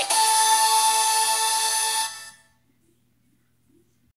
it.